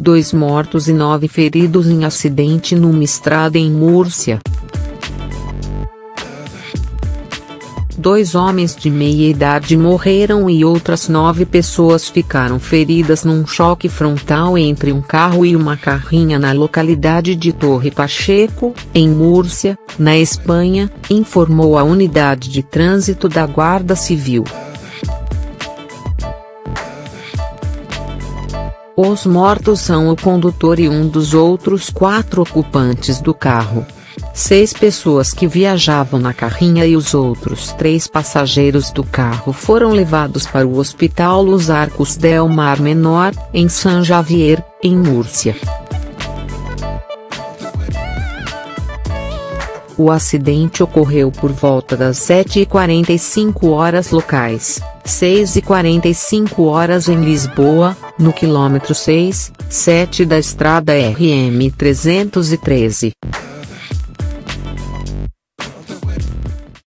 dois mortos e nove feridos em acidente numa estrada em Múrcia. Dois homens de meia idade morreram e outras nove pessoas ficaram feridas num choque frontal entre um carro e uma carrinha na localidade de Torre Pacheco, em Múrcia, na Espanha, informou a unidade de trânsito da Guarda Civil. Os mortos são o condutor e um dos outros quatro ocupantes do carro seis pessoas que viajavam na carrinha e os outros três passageiros do carro foram levados para o Hospital Los Arcos del Mar Menor, em San Javier, em Múrcia. O acidente ocorreu por volta das 7h45 horas locais, 6h45 horas em Lisboa, no quilômetro 6, 7 da estrada RM 313.